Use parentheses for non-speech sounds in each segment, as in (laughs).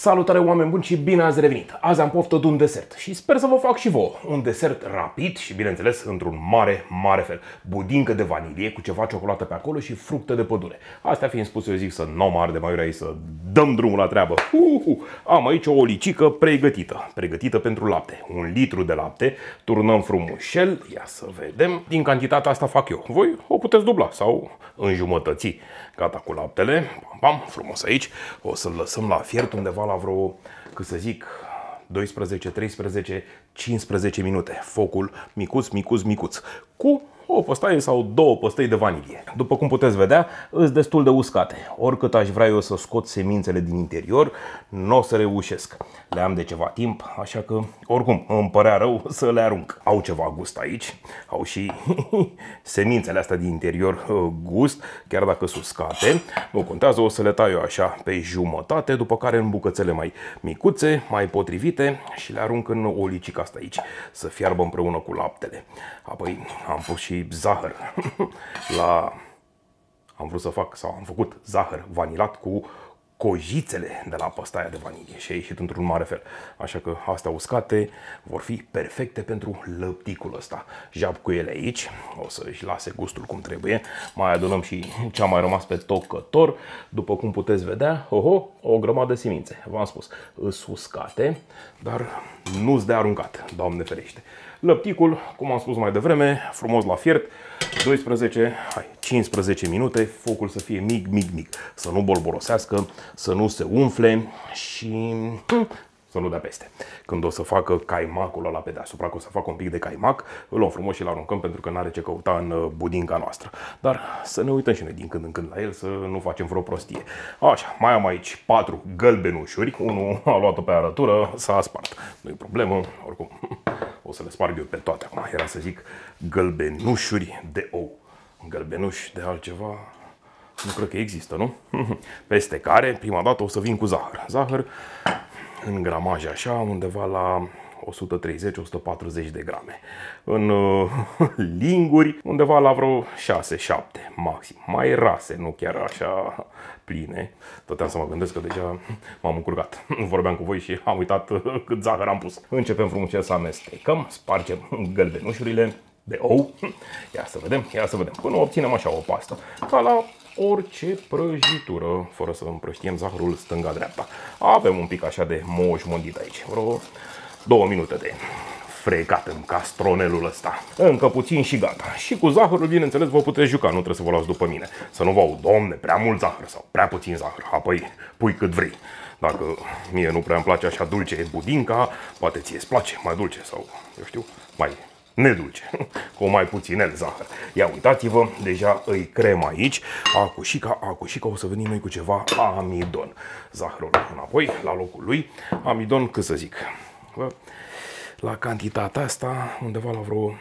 Salutare oameni buni și bine ați revenit! Azi am poftă de un desert și sper să vă fac și vouă. Un desert rapid și bineînțeles într-un mare, mare fel. Budincă de vanilie cu ceva ciocolată pe acolo și fructe de pădure. Astea fiind spus, eu zic să nu mă de mai aici, să dăm drumul la treabă. Uhu. Am aici o olicică pregătită, pregătită pentru lapte. Un litru de lapte, turnăm frumușel, ia să vedem. Din cantitatea asta fac eu. Voi o puteți dubla sau înjumătăți. Gata cu laptele, pam, pam, frumos aici. O să-l lăsăm la fiert undeva la vreo, cât să zic, 12, 13, 15 minute. Focul micuț, micuț, micuț. Cu o păstaie sau două păstăi de vanilie. După cum puteți vedea, îs destul de uscate. Oricât aș vrea eu să scot semințele din interior, nu o să reușesc. Le am de ceva timp, așa că, oricum, îmi părea rău (laughs) să le arunc. Au ceva gust aici, au și (laughs) semințele astea din interior uh, gust, chiar dacă sunt uscate. Nu contează, o să le tai eu așa pe jumătate, după care în bucățele mai micuțe, mai potrivite și le arunc în olicica asta aici, să fiarbă împreună cu laptele. Apoi am pus și zahăr. (laughs) La... Am vrut să fac, sau am făcut zahăr vanilat cu cojițele de la păstaia de vanilie și a ieșit într-un mare fel. Așa că astea uscate vor fi perfecte pentru lăpticul ăsta. Jab cu ele aici, o să își lase gustul cum trebuie. Mai adunăm și ce a mai rămas pe tocător. După cum puteți vedea, oho, o grămadă de semințe. V-am spus, îs uscate, dar nu-s de aruncat, Doamne ferește. Lăpticul, cum am spus mai devreme, frumos la fiert, 12, hai, 15 minute, focul să fie mic, mic, mic, să nu bolborosească, să nu se umfle și hm, să nu dea peste. Când o să facă caimacul ăla pe deasupra, că o să facă un pic de caimac, îl luăm frumos și îl aruncăm pentru că nu are ce căuta în uh, budinca noastră. Dar să ne uităm și noi din când în când la el, să nu facem vreo prostie. Așa, mai am aici patru gălbenușuri, unul a luat-o pe arătură, s-a spart. Nu e problemă, oricum (laughs) o să le sparg eu pe toate. Acum era să zic gălbenușuri de ou. Gălbenuși de altceva, nu cred că există, nu? (laughs) Peste care, prima dată, o să vin cu zahăr. Zahăr în gramaje așa, undeva la 130-140 de grame. În uh, (laughs) linguri, undeva la vreo 6-7 maxim. Mai rase, nu chiar așa pline. Tot să mă gândesc că deja m-am încurcat. (laughs) Vorbeam cu voi și am uitat cât zahăr am pus. Începem frumos să amestecăm, spargem gălbenușurile de ou. (laughs) Ia să vedem, ia să vedem. Până obținem așa o pastă. Ca la orice prăjitură, fără să împrăștiem zahărul stânga-dreapta. Avem un pic așa de moș mondit aici, vreo două minute de frecat în castronelul ăsta. Încă puțin și gata. Și cu zahărul, bineînțeles, vă puteți juca, nu trebuie să vă luați după mine. Să nu vă aud, domne, prea mult zahăr sau prea puțin zahăr. Apoi pui cât vrei. Dacă mie nu prea îmi place așa dulce budinca, poate ție îți place mai dulce sau, eu știu, mai nedulce, (laughs) cu mai puținel zahăr. Ia uitați-vă, deja îi crem aici, acușica, acușica, o să venim noi cu ceva amidon. Zahărul înapoi, la locul lui, amidon, cât să zic, la cantitatea asta, undeva la vreo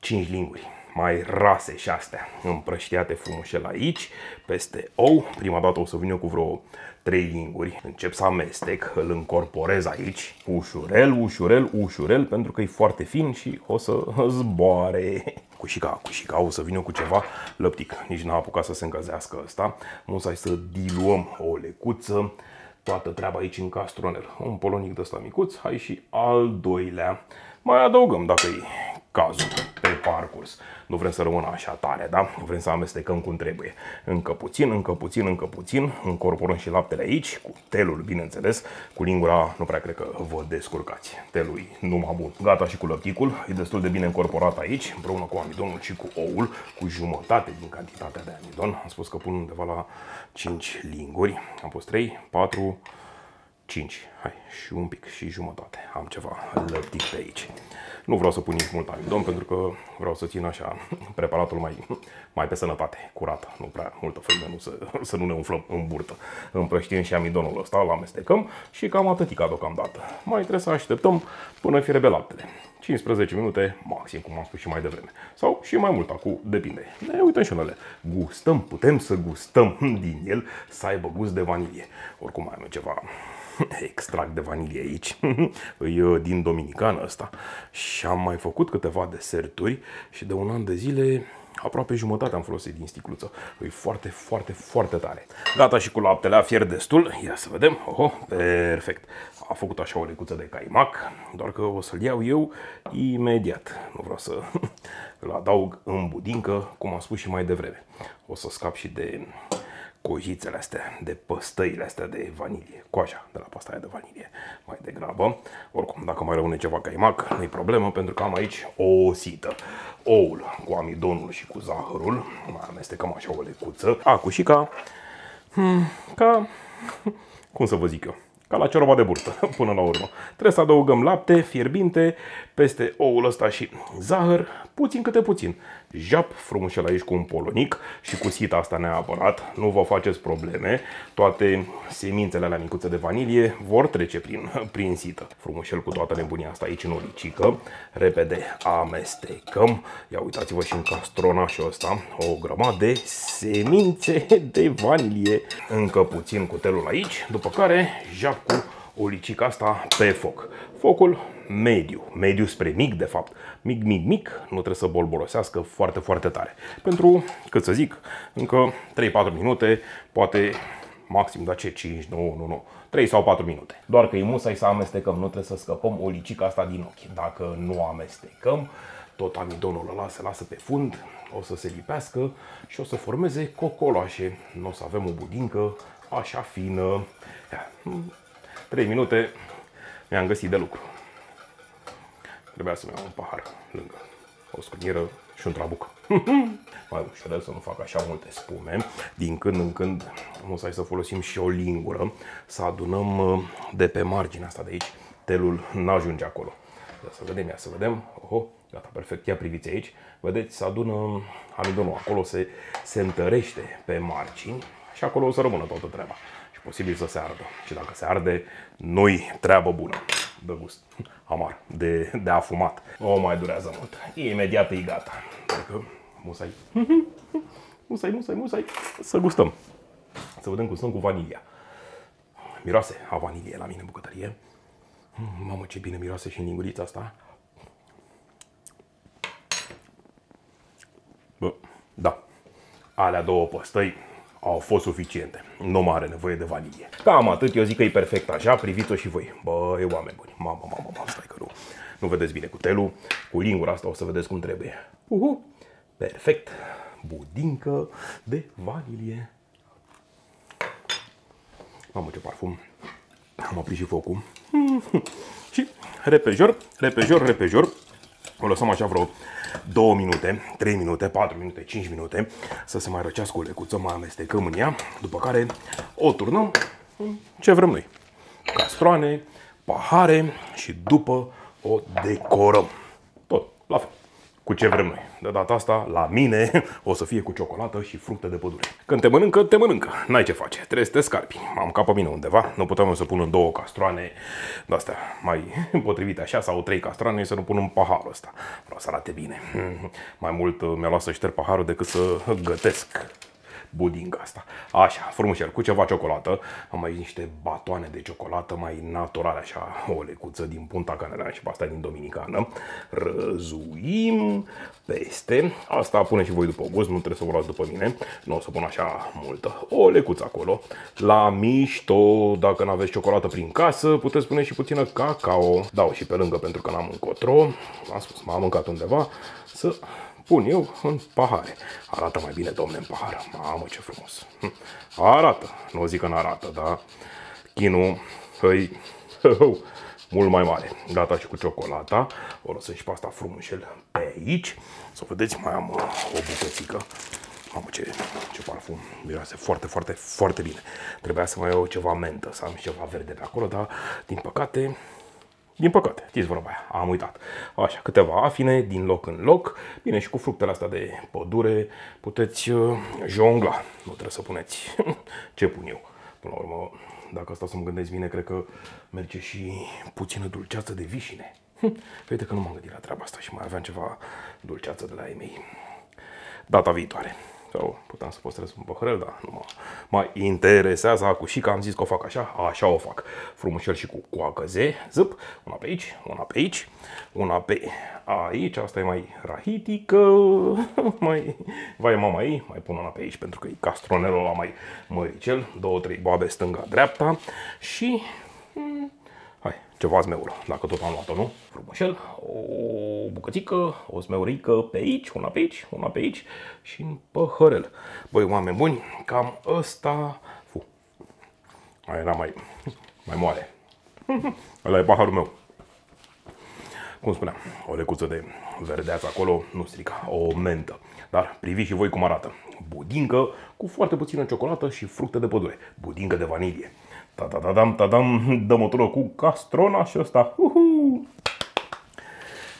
5 linguri mai rase și astea împrăștiate frumușel aici, peste ou. Prima dată o să vin eu cu vreo 3 linguri. Încep să amestec, îl încorporez aici, ușurel, ușurel, ușurel, pentru că e foarte fin și o să (laughs) zboare. Cușica, cușica, o să vin eu cu ceva lăptic. Nici n-a apucat să se încălzească ăsta. Musai să diluăm o lecuță toată treaba aici în castronel. Un polonic de ăsta micuț, hai și al doilea. Mai adăugăm dacă e cazul pe parcurs. Nu vrem să rămână așa tare, da? Vrem să amestecăm cum trebuie. Încă puțin, încă puțin, încă puțin. Încorporăm și laptele aici, cu telul, bineînțeles. Cu lingura nu prea cred că vă descurcați. Telul e numai bun. Gata și cu lăpticul. E destul de bine încorporat aici, împreună cu amidonul și cu oul, cu jumătate din cantitatea de amidon. Am spus că pun undeva la 5 linguri. Am pus 3, 4, 5. Hai, și un pic, și jumătate. Am ceva lăptic pe aici. Nu vreau să pun nici mult amidon pentru că vreau să țin așa preparatul mai, mai pe sănătate, curat, nu prea multă făină, nu să, să nu ne umflăm în burtă. Împrăștiem și amidonul ăsta, îl amestecăm și cam atâtica deocamdată. Mai trebuie să așteptăm până fierbe laptele. 15 minute maxim, cum am spus și mai devreme. Sau și mai mult, acum depinde. Ne uităm și unele. Gustăm, putem să gustăm din el să aibă gust de vanilie. Oricum mai am ceva (laughs) extract de vanilie aici, (laughs) e uh, din Dominicană ăsta și am mai făcut câteva deserturi și de un an de zile aproape jumătate am folosit din sticluță. E foarte, foarte, foarte tare. Gata și cu laptele a fiert destul. Ia să vedem. Oho, perfect. A făcut așa o lecuță de caimac, doar că o să-l iau eu imediat. Nu vreau să (laughs) îl adaug în budincă, cum am spus și mai devreme. O să scap și de cojițele astea, de păstăile astea de vanilie, coaja de la pasta aia de vanilie, mai degrabă. Oricum, dacă mai rămâne ceva caimac, nu-i problemă, pentru că am aici o sită. Oul cu amidonul și cu zahărul, mai amestecăm așa o lecuță, acușica, hmm, ca, (laughs) cum să vă zic eu, ca la ciorba de burtă, (laughs) până la urmă. Trebuie să adăugăm lapte fierbinte peste oul ăsta și zahăr, puțin câte puțin. Jap frumușel aici cu un polonic și cu sita asta neapărat, nu vă faceți probleme. Toate semințele la micuțe de vanilie vor trece prin, prin sită. Frumușel cu toată nebunia asta aici în olicică. Repede amestecăm. Ia uitați-vă și în castronașul ăsta o grămadă de semințe de vanilie. Încă puțin cutelul aici, după care jap cu olicica asta pe foc. Focul mediu, mediu spre mic de fapt, mic, mic, mic, nu trebuie să bolborosească foarte, foarte tare. Pentru, cât să zic, încă 3-4 minute, poate maxim, dar ce 5, nu, nu, nu, 3 sau 4 minute. Doar că e musai să amestecăm, nu trebuie să scăpăm olicica asta din ochi. Dacă nu amestecăm, tot amidonul ăla se lasă pe fund, o să se lipească și o să formeze cocoloașe. Nu o să avem o budincă așa fină. 3 minute mi-am găsit de lucru. Trebuia să-mi iau un pahar lângă o scunieră și un trabuc. (laughs) Mai ușor să nu fac așa multe spume. Din când în când nu să folosim și o lingură, să adunăm uh, de pe marginea asta de aici. Telul nu ajunge acolo. Ia să vedem, ia să vedem. Oho, gata, perfect. Ia priviți aici. Vedeți, se adună amidonul acolo, se, se întărește pe margini și acolo o să rămână toată treaba. Și posibil să se ardă. Și dacă se arde, nu-i treabă bună de gust amar, de, de afumat. O mai durează mult. Imediat e gata. Adică, musai, musai, musai, musai, să gustăm. Să vedem cum sunt cu vanilia. Miroase a vanilie la mine în bucătărie. Mamă, ce bine miroase și în lingurița asta. Bă, da. Alea două păstăi au fost suficiente. Nu mai are nevoie de vanilie. Cam atât, eu zic că e perfect așa, priviți-o și voi. Bă, e oameni buni. Mamă, mamă, mamă, stai că nu. Nu vedeți bine cu telul, cu lingura asta o să vedeți cum trebuie. Uhu, perfect. Budincă de vanilie. Mamă, ce parfum. Am oprit și focul. (laughs) și repejor, repejor, repejor. O lăsăm așa vreo 2 minute, 3 minute, 4 minute, 5 minute să se mai răcească o lecuță, mai amestecăm în ea, după care o turnăm ce vrem noi. Castroane, pahare și după o decorăm. Tot, la fel cu ce vrem noi. De data asta, la mine, o să fie cu ciocolată și fructe de pădure. Când te mănâncă, te mănâncă. N-ai ce face. Trebuie să te scarpi. Am capă mine undeva. Nu putem să pun în două castroane de-astea mai (laughs) potrivite așa sau trei castroane să nu pun în paharul ăsta. Vreau să arate bine. (laughs) Mai mult mi-a luat să șterg paharul decât să gătesc budinga asta. Așa, frumușel, cu ceva ciocolată. Am aici niște batoane de ciocolată mai naturale, așa, o lecuță din Punta Canela și pasta din Dominicană. Răzuim peste. Asta pune și voi după gust, nu trebuie să vă luați după mine. Nu o să pun așa multă. O lecuță acolo. La mișto, dacă nu aveți ciocolată prin casă, puteți pune și puțină cacao. Dau și pe lângă pentru că n-am încotro. Am spus, m-am mâncat undeva. Să pun eu în pahare. Arată mai bine, domne, în pahar. Mamă, ce frumos. Hm. Arată. Nu zic că nu arată, dar chinul îi mult mai mare. Gata și cu ciocolata. O lăsăm și pasta frumușel pe aici. Să vedeți, mai am uh, o bucățică. Mamă, ce, ce parfum. Miroase foarte, foarte, foarte bine. Trebuia să mai iau ceva mentă, să am și ceva verde pe acolo, dar din păcate din păcate, știți vorba aia, am uitat. Așa, câteva afine din loc în loc. Bine, și cu fructele astea de pădure puteți uh, jongla. Nu trebuie să puneți (laughs) ce pun eu. Până la urmă, dacă asta să mă gândesc bine, cred că merge și puțină dulceață de vișine. (laughs) Uite că nu m-am gândit la treaba asta și mai aveam ceva dulceață de la ei mei. Data viitoare. Sau puteam să păstrez un păhărel, dar nu mă mai interesează. Acum și că am zis că o fac așa, așa o fac. Frumușel și cu coacăze, zâp, una pe aici, una pe aici, una pe aici, asta e mai rahitică, (laughs) mai, vai mama ei, mai pun una pe aici pentru că e castronelul la mai măricel, două, trei boabe stânga-dreapta și hmm, Hai, ceva zmeură, dacă tot am luat-o, nu? Frumușel, o bucățică, o zmeurică pe aici, una pe aici, una pe aici și în păhărel. Băi, oameni buni, cam ăsta... Fu, aia era mai, mai moale. (laughs) Ăla e paharul meu. Cum spuneam, o lecuță de verdeață acolo nu strica, o mentă. Dar priviți și voi cum arată. Budincă cu foarte puțină ciocolată și fructe de pădure. Budincă de vanilie. Ta-da-da-dam, ta-dam, (laughs) dăm o tură cu castrona și ăsta. Uhu!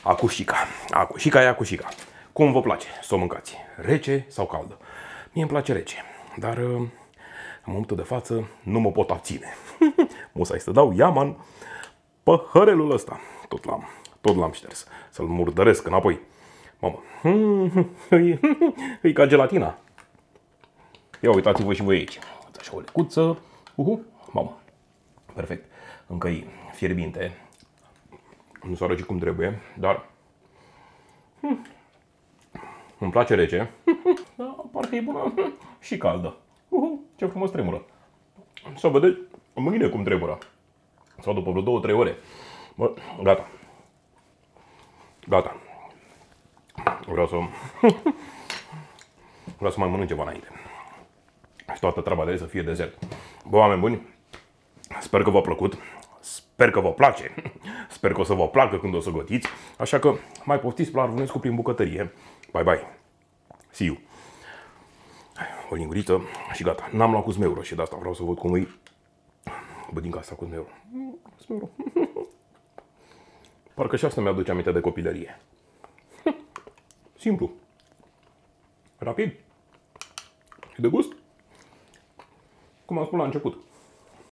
Acușica. Acușica e acușica. Cum vă place să o mâncați? Rece sau caldă? Mie îmi place rece, dar uh, în momentul de față nu mă pot abține. (laughs) Musai să dau Iaman păhărelul ăsta. Tot l-am, tot l-am șters. Să-l murdăresc înapoi. Mamă, (laughs) e ca gelatina. Ia uitați-vă și voi aici. Așa o lecuță. Uhu. Mamă, perfect. Încă e fierbinte. Nu s-a răcit cum trebuie, dar hmm, îmi place rece. (laughs) da, parcă e bună (laughs) și caldă. Uhu, ce frumos tremură. Să vedeți mâine cum tremură. Sau după vreo două, trei ore. Bă, gata. Gata. Vreau să... (laughs) Vreau să mai mănânc ceva înainte. Și toată treaba de să fie dezert. Bă, oameni buni, sper că v-a plăcut. Sper că vă place. (laughs) Sper că o să vă placă când o să gătiți. Așa că mai poftiți la Arvunescu prin bucătărie. Bye, bye. See you. O linguriță și gata. N-am luat cu zmeură și de asta vreau să văd cum e bădinca asta cu zmeură. (laughs) Zmeură. (laughs) Parcă și asta mi-aduce aminte de copilărie. Simplu. Rapid. Și de gust. Cum am spus la început.